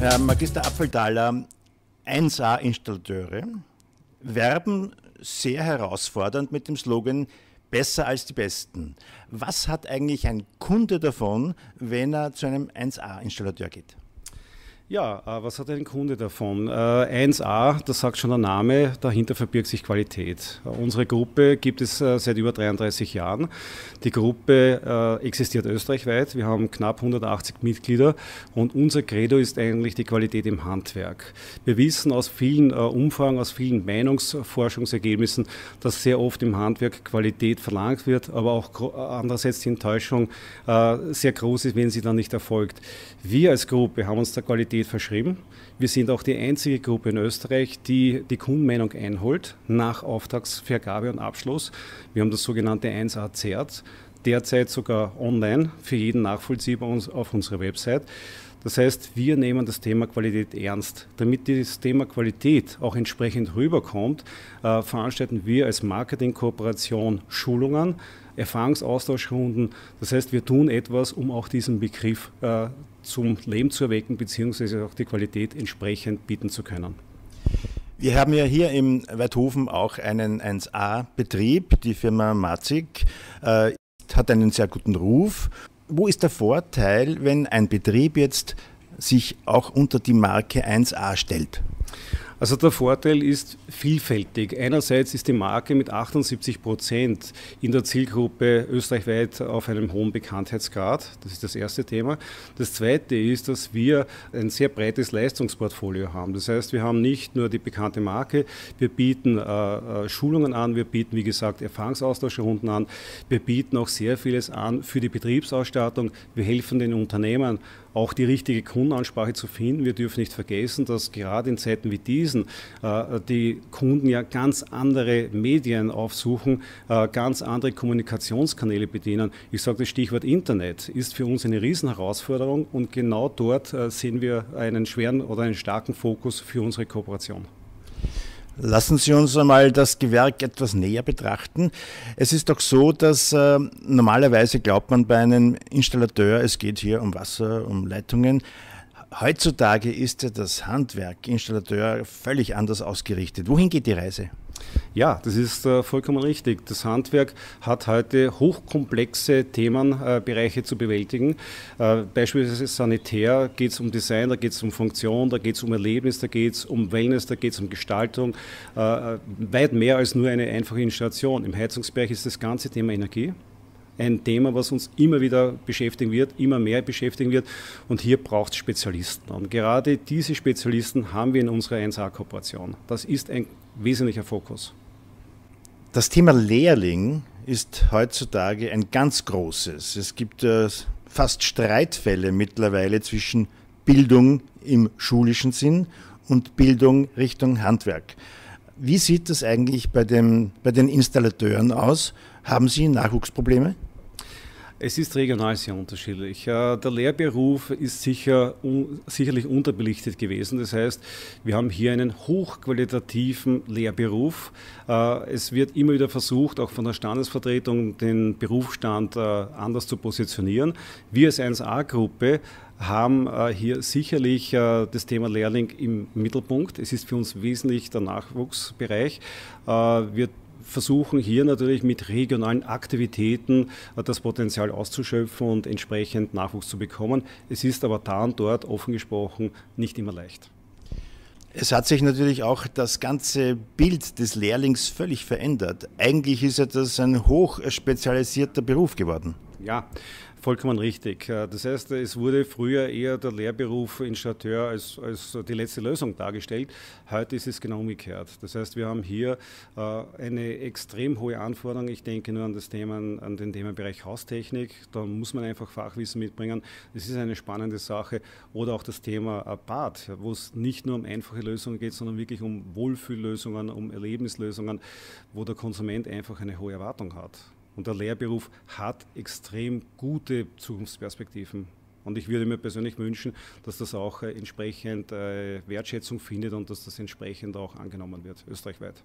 Herr Magister Apfeldaler, 1A-Installateure werben sehr herausfordernd mit dem Slogan besser als die Besten. Was hat eigentlich ein Kunde davon, wenn er zu einem 1A-Installateur geht? Ja, äh, was hat ein Kunde davon? 1a, äh, das sagt schon der Name, dahinter verbirgt sich Qualität. Äh, unsere Gruppe gibt es seit über 33 Jahren. Die Gruppe existiert österreichweit. Wir haben knapp 180 Mitglieder und unser Credo ist eigentlich die Qualität im Handwerk. Wir wissen aus vielen Umfragen, aus vielen Meinungsforschungsergebnissen, dass sehr oft im Handwerk Qualität verlangt wird, aber auch andererseits die Enttäuschung sehr groß ist, wenn sie dann nicht erfolgt. Wir als Gruppe haben uns der Qualität Qualität verschrieben. Wir sind auch die einzige Gruppe in Österreich, die die Kundenmeinung einholt nach Auftragsvergabe und Abschluss. Wir haben das sogenannte 1A ZERT, derzeit sogar online, für jeden nachvollziehbar auf unserer Website. Das heißt, wir nehmen das Thema Qualität ernst. Damit dieses Thema Qualität auch entsprechend rüberkommt, äh, veranstalten wir als Marketingkooperation Schulungen, Erfahrungsaustauschrunden. Das heißt, wir tun etwas, um auch diesen Begriff äh, zum Leben zu erwecken, beziehungsweise auch die Qualität entsprechend bieten zu können. Wir haben ja hier im Weidhofen auch einen 1A-Betrieb, die Firma Matzig, äh, hat einen sehr guten Ruf. Wo ist der Vorteil, wenn ein Betrieb jetzt sich auch unter die Marke 1A stellt? Also der Vorteil ist vielfältig. Einerseits ist die Marke mit 78 Prozent in der Zielgruppe österreichweit auf einem hohen Bekanntheitsgrad. Das ist das erste Thema. Das zweite ist, dass wir ein sehr breites Leistungsportfolio haben. Das heißt, wir haben nicht nur die bekannte Marke, wir bieten äh, äh Schulungen an, wir bieten, wie gesagt, Erfahrungsaustauschrunden an, wir bieten auch sehr vieles an für die Betriebsausstattung, wir helfen den Unternehmen auch die richtige Kundenansprache zu finden. Wir dürfen nicht vergessen, dass gerade in Zeiten wie diesen äh, die Kunden ja ganz andere Medien aufsuchen, äh, ganz andere Kommunikationskanäle bedienen. Ich sage das Stichwort Internet ist für uns eine Riesenherausforderung und genau dort äh, sehen wir einen schweren oder einen starken Fokus für unsere Kooperation. Lassen Sie uns einmal das Gewerk etwas näher betrachten. Es ist doch so, dass äh, normalerweise glaubt man bei einem Installateur, es geht hier um Wasser, um Leitungen. Heutzutage ist ja das Handwerk Installateur völlig anders ausgerichtet. Wohin geht die Reise? Ja, das ist äh, vollkommen richtig. Das Handwerk hat heute hochkomplexe Themenbereiche äh, zu bewältigen. Äh, beispielsweise sanitär geht es um Design, da geht es um Funktion, da geht es um Erlebnis, da geht es um Wellness, da geht es um Gestaltung. Äh, weit mehr als nur eine einfache Installation. Im Heizungsbereich ist das ganze Thema Energie ein Thema, was uns immer wieder beschäftigen wird, immer mehr beschäftigen wird. Und hier braucht es Spezialisten. Und gerade diese Spezialisten haben wir in unserer 1A-Kooperation. Das ist ein wesentlicher Fokus. Das Thema Lehrling ist heutzutage ein ganz großes. Es gibt äh, fast Streitfälle mittlerweile zwischen Bildung im schulischen Sinn und Bildung Richtung Handwerk. Wie sieht das eigentlich bei, dem, bei den Installateuren aus? Haben Sie Nachwuchsprobleme? Es ist regional sehr unterschiedlich. Der Lehrberuf ist sicher, sicherlich unterbelichtet gewesen. Das heißt, wir haben hier einen hochqualitativen Lehrberuf. Äh, es wird immer wieder versucht, auch von der Standesvertretung den Berufsstand äh, anders zu positionieren. Wir als 1A-Gruppe haben äh, hier sicherlich das Thema Lehrling im Mittelpunkt. Es ist für uns wesentlich der Nachwuchsbereich. Wir versuchen hier natürlich mit regionalen Aktivitäten äh, das Potenzial auszuschöpfen und entsprechend Nachwuchs zu bekommen. Es ist aber da und dort offen gesprochen nicht immer leicht. Es hat sich natürlich auch das ganze Bild des Lehrlings völlig verändert. Eigentlich ist ja das ein hochspezialisierter Beruf geworden. Ja, Vollkommen richtig. Äh, das heißt, es wurde früher eher der Lehrberuf Installateur als, als die letzte Lösung dargestellt. Heute ist es genau umgekehrt. Das heißt, wir haben hier äh, eine extrem hohe Anforderung. Ich denke nur an, das Thema, an den Themenbereich Haustechnik. Da muss man einfach Fachwissen mitbringen. Das ist eine spannende Sache. Oder auch das Thema Bad, wo es nicht nur um einfache Lösungen geht, sondern wirklich um Wohlfühllösungen, um Erlebnislösungen, wo der Konsument einfach eine hohe Erwartung hat. Und der Lehrberuf hat extrem gute Zukunftsperspektiven. Und ich würde mir persönlich wünschen, dass das auch äh, entsprechend äh, Wertschätzung findet und dass das entsprechend auch angenommen wird, österreichweit.